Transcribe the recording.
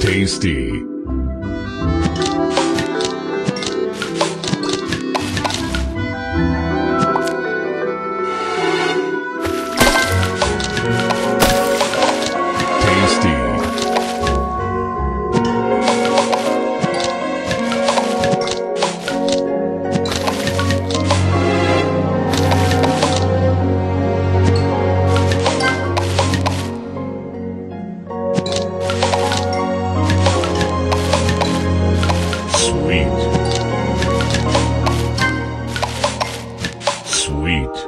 Tasty. eat.